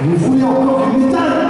Vous voulez encore du métal.